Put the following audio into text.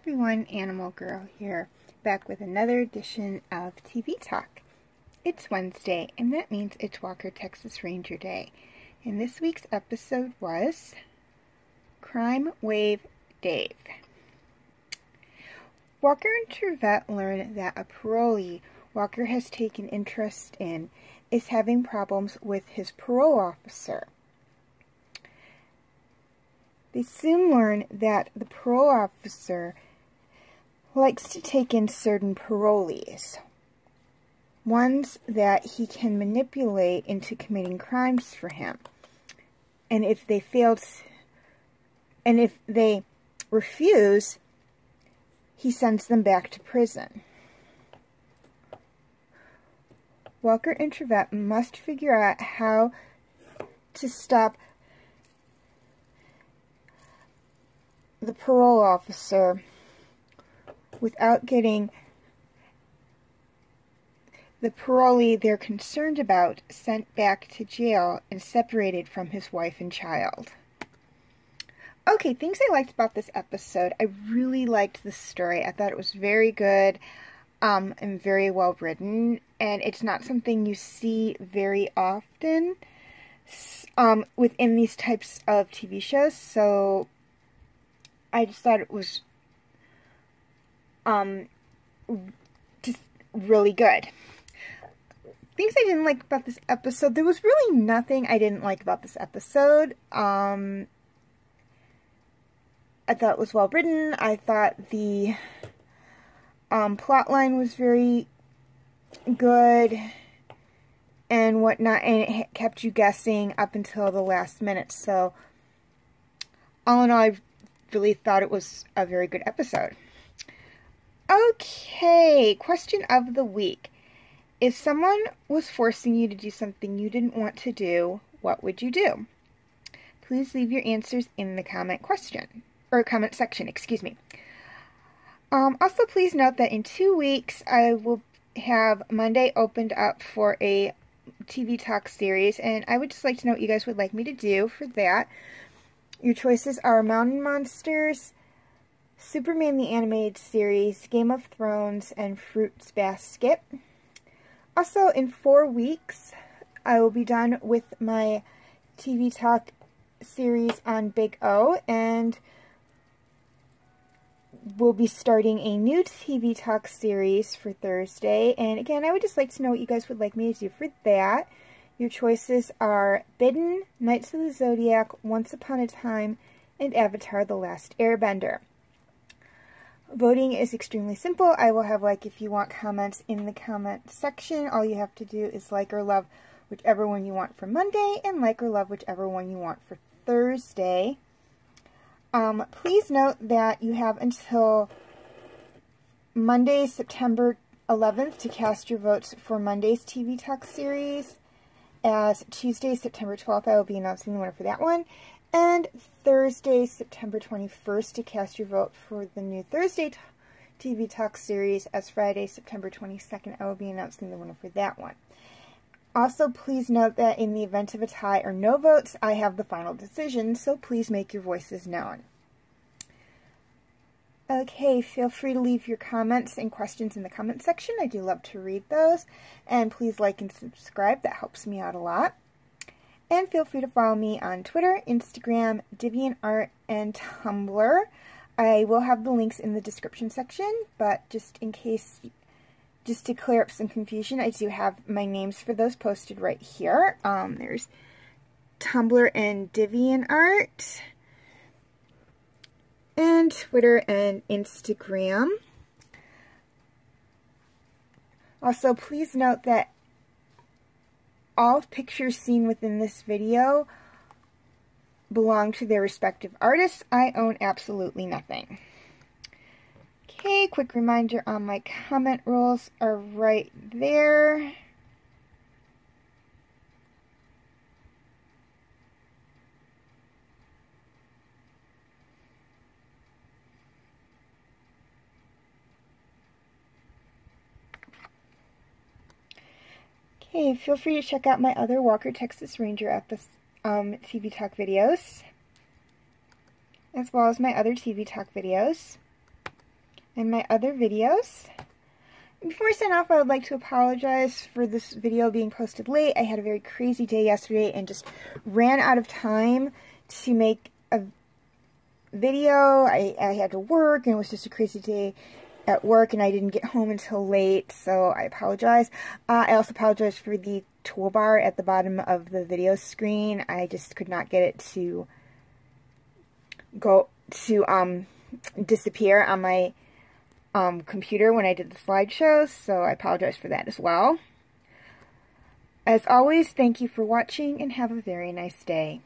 everyone, Animal Girl here, back with another edition of TV Talk. It's Wednesday, and that means it's Walker Texas Ranger Day. And this week's episode was Crime Wave Dave. Walker and Trivette learn that a parolee Walker has taken interest in is having problems with his parole officer. They soon learn that the parole officer likes to take in certain parolees, ones that he can manipulate into committing crimes for him. And if they fail, to, and if they refuse, he sends them back to prison. Walker and must figure out how to stop the parole officer without getting the parolee they're concerned about sent back to jail and separated from his wife and child. Okay, things I liked about this episode. I really liked the story. I thought it was very good um, and very well written, and it's not something you see very often um, within these types of TV shows. So I just thought it was um just really good. Things I didn't like about this episode. There was really nothing I didn't like about this episode. Um I thought it was well written. I thought the um, plot line was very good and whatnot, and it kept you guessing up until the last minute. So, all in all, I really thought it was a very good episode. Okay, question of the week. If someone was forcing you to do something you didn't want to do, what would you do? Please leave your answers in the comment question, or comment section, excuse me. Um, also, please note that in two weeks, I will have Monday opened up for a TV Talk series, and I would just like to know what you guys would like me to do for that. Your choices are Mountain Monsters, Superman the Animated Series, Game of Thrones, and Fruits Basket. Also, in four weeks, I will be done with my TV Talk series on Big O, and we'll be starting a new TV Talk series for Thursday. And again, I would just like to know what you guys would like me to do for that. Your choices are Bidden, Knights of the Zodiac, Once Upon a Time, and Avatar The Last Airbender. Voting is extremely simple. I will have like if you want comments in the comment section. All you have to do is like or love whichever one you want for Monday and like or love whichever one you want for Thursday. Um, please note that you have until Monday, September 11th to cast your votes for Monday's TV Talk series as Tuesday, September 12th, I will be announcing the winner for that one. And Thursday, September 21st, to cast your vote for the new Thursday TV Talk series. As Friday, September 22nd, I will be announcing the winner for that one. Also, please note that in the event of a tie or no votes, I have the final decision, so please make your voices known. Okay, feel free to leave your comments and questions in the comment section. I do love to read those. And please like and subscribe. That helps me out a lot. And feel free to follow me on Twitter, Instagram, DeviantArt, and Tumblr. I will have the links in the description section, but just in case, just to clear up some confusion, I do have my names for those posted right here. Um, there's Tumblr and DeviantArt and Twitter and Instagram. Also, please note that all pictures seen within this video belong to their respective artists. I own absolutely nothing. Okay, quick reminder on my comment rules are right there. Hey, feel free to check out my other Walker Texas Ranger episode, um, TV Talk videos, as well as my other TV Talk videos. and my other videos. Before I sign off, I would like to apologize for this video being posted late. I had a very crazy day yesterday and just ran out of time to make a video. I, I had to work and it was just a crazy day at work and I didn't get home until late, so I apologize. Uh, I also apologize for the toolbar at the bottom of the video screen. I just could not get it to go to um disappear on my um, computer when I did the slideshows, so I apologize for that as well. As always, thank you for watching and have a very nice day.